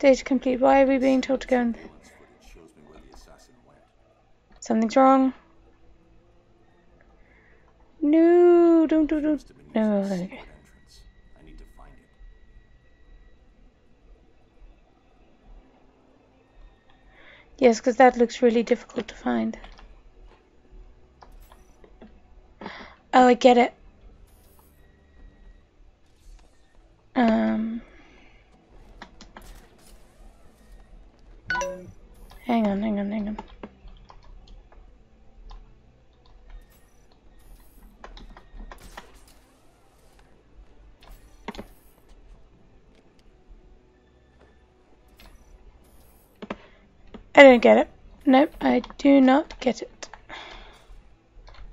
Data complete. Why are we being told to go in? Something's wrong. No, don't don't, don't. No, go. Yes, because that looks really difficult to find. Oh, I get it. Um, hang on, hang on, hang on. I don't get it. Nope, I do not get it.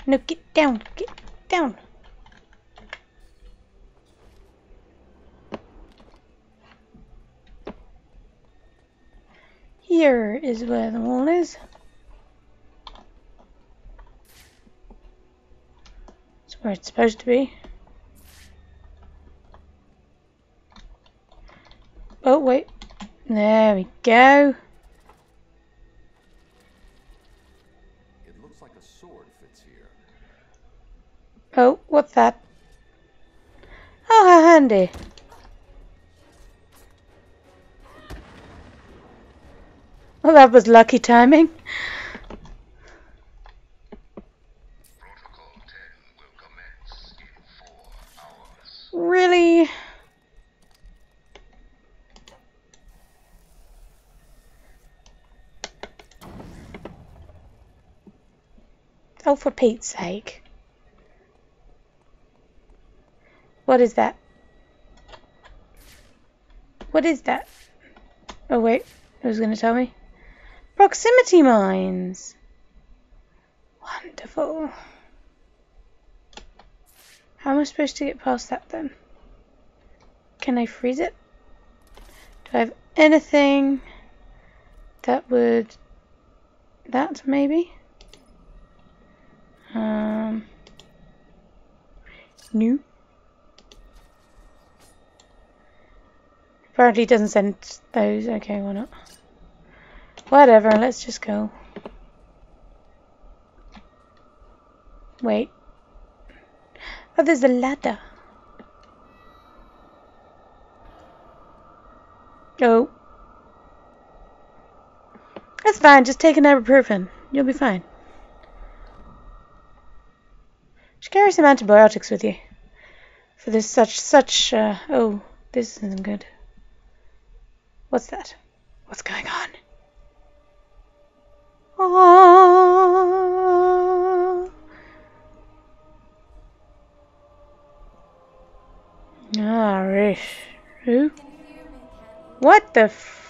No, get down, get down. Here is where the wall is. It's where it's supposed to be. Oh, wait. There we go. It looks like a sword fits here. Oh, what's that? Oh, how handy. Well, that was lucky timing. Really? Oh, for Pete's sake. What is that? What is that? Oh wait, who's going to tell me? Proximity mines. Wonderful. How am I supposed to get past that then? Can I freeze it? Do I have anything that would... That maybe? Um... New. Apparently doesn't send those. Okay, why not? Whatever, let's just go. Wait. Oh, there's a ladder. Oh. That's fine, just take an ibuprofen. You'll be fine. Just carry some antibiotics with you. For this such, such, uh, oh, this isn't good. What's that? What's going on? Oh. Ah, Ra's. Who? What the You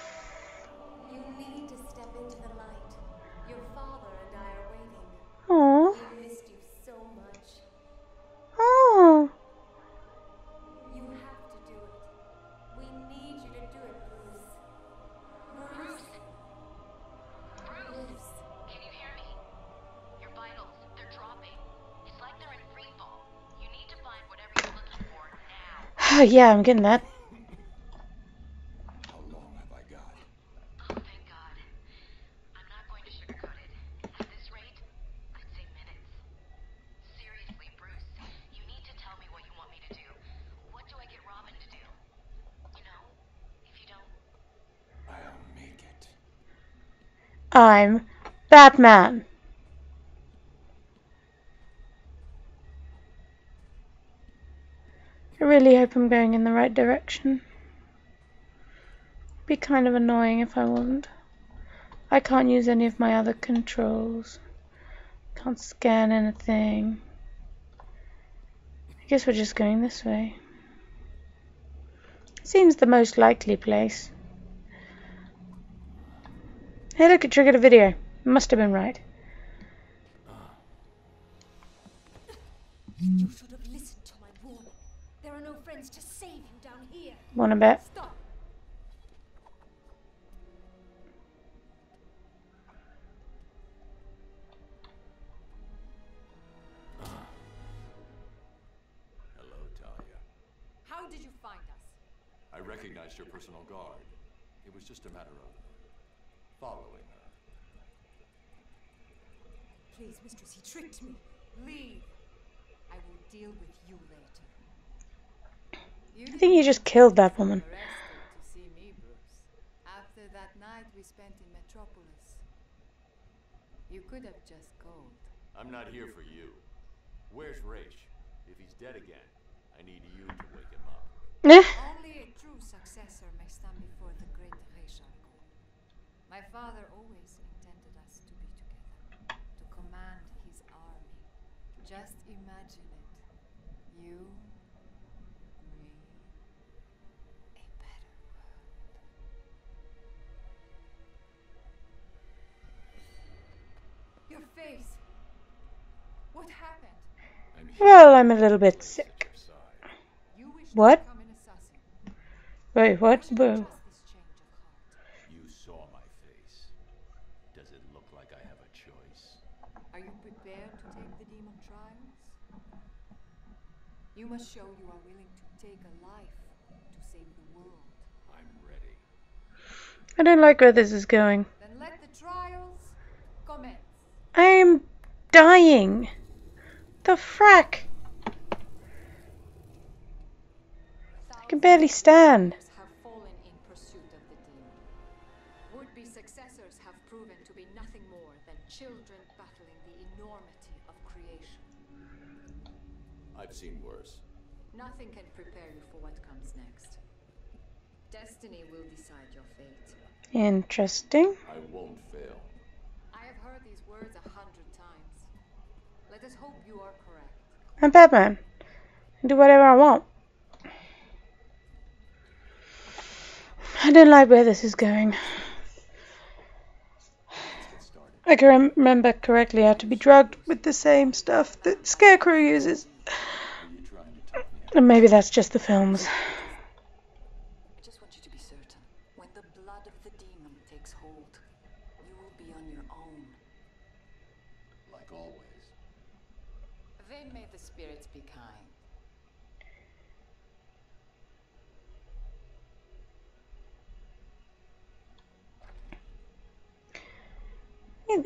Oh, yeah, I'm getting that. How long have I got? Oh, thank God. I'm not going to sugarcoat it. At this rate, I'd say minutes. Seriously, Bruce, you need to tell me what you want me to do. What do I get Robin to do? You know, if you don't, I'll make it. I'm Batman. Really hope I'm going in the right direction. Be kind of annoying if I wasn't. I can't use any of my other controls. Can't scan anything. I guess we're just going this way. Seems the most likely place. Hey look, it triggered a video. Must have been right. You should have listened to my warning. There are no friends to save you down here. Wanna bet? Stop. Hello, Talia. How did you find us? I recognized your personal guard. It was just a matter of following her. Please, mistress, he tricked me. Leave. I will deal with you later. You I think you just killed that woman. arrested to see me, After that night we spent in Metropolis. You could have just called. I'm not here for you. Where's Ra's? If he's dead again, I need you to wake him up. Eh, Only a true successor may stand before the great Ra's al Ghul. My father always intended us to be together, to command his army. Just imagine it. You, well, I'm a little bit sick. your side. You wish What? to become an assassin. Wait, what? Should Whoa. trust this change of heart. You saw my face. Does it look like I have a choice? Are you prepared to take the demon trials? You must show you are willing to take a life to save the world. I'm ready. I don't like where this is going. Then let the trials commence. I'm dying. The frack? I can barely stand. Have fallen in pursuit of the demon. Would-be successors have proven to be nothing more than children battling the enormity of creation. I've seen worse. Nothing can prepare you for what comes next. Destiny will decide your fate. Interesting. I won't fail. I have heard these words a hundred times. Let us hope you are correct. I'm Batman. I do whatever I want. I don't like where this is going. I can remember correctly how to be drugged with the same stuff that Scarecrow uses. And maybe that's just the films. I just want you to be certain. When the blood of the demon takes hold, you will be on your own. Like always. Then may the spirits be kind.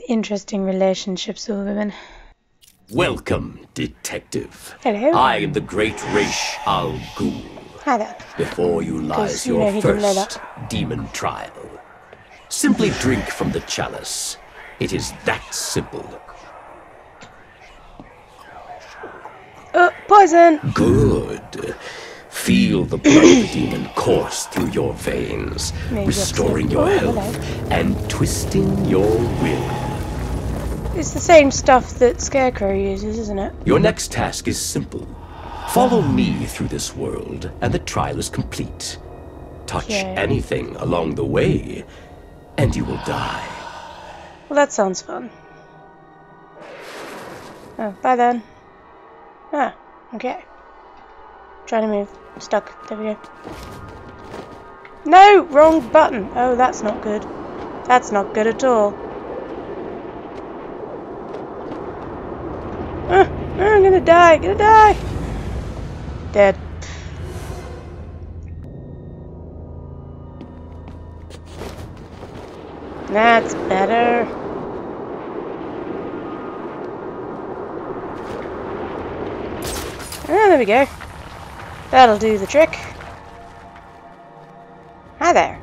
Interesting relationships with women. Welcome, detective. Hello. I am the great Ra's Al Ghul. Hi there. Before you lies you your he didn't know first demon trial. Simply drink from the chalice. It is that simple. Oh, poison! Good. Feel the blood of the demon course through your veins, Maybe restoring your Oh, health and twisting your will. It's the same stuff that Scarecrow uses, isn't it? Your next task is simple. Follow me through this world, and the trial is complete. Touch Okay. anything along the way, and you will die. Well, that sounds fun. Oh, bye then. Ah, okay. Trying to move. Stuck. There we go. No! Wrong button! Oh, that's not good. That's not good at all. Ah, ah, I'm gonna die! Gonna die! Dead. That's better. There we go. That'll do the trick. Hi there.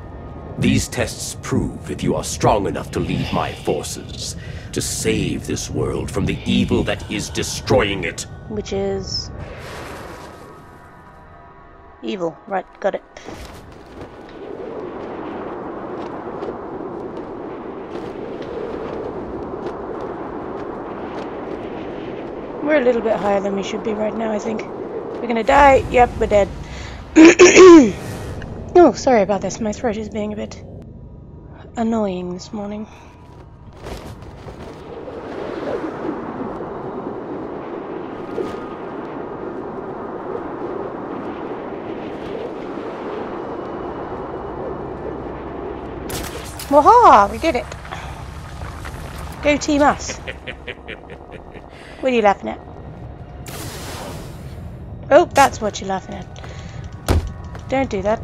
These tests prove if you are strong enough to lead my forces, to save this world from the evil that is destroying it. Which is... Evil. Right, got it. We're a little bit higher than we should be right now, I think. We're gonna die. Yep, we're dead. oh, sorry about this. My throat is being a bit annoying this morning. Waha! We did it! Go team us! what are you laughing at? Oh, that's what you're laughing at. Don't do that.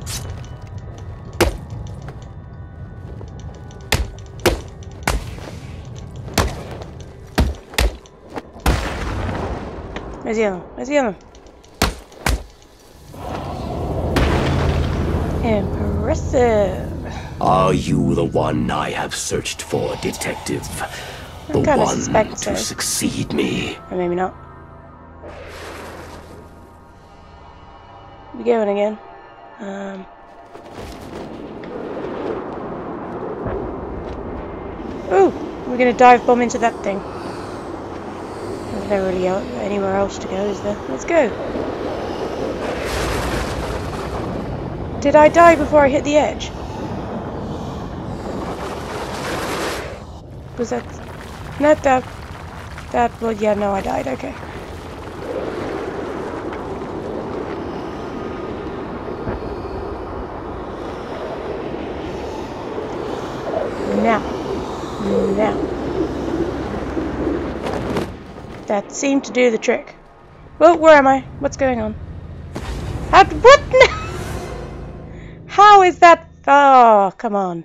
Where's the other one? Where's the other one? Impressive. Are you the one I have searched for, detective? The one to succeed me? Or maybe not. We going again. Um. Ooh, we're gonna dive bomb into that thing. There's never really anywhere else to go, is there? Let's go. Did I die before I hit the edge? Was that... Not that... That... Well, yeah, no, I died. Okay. Now. Now. That seemed to do the trick. Well, where am I? What's going on? How, what? How is that? Oh, come on.